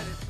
Got it.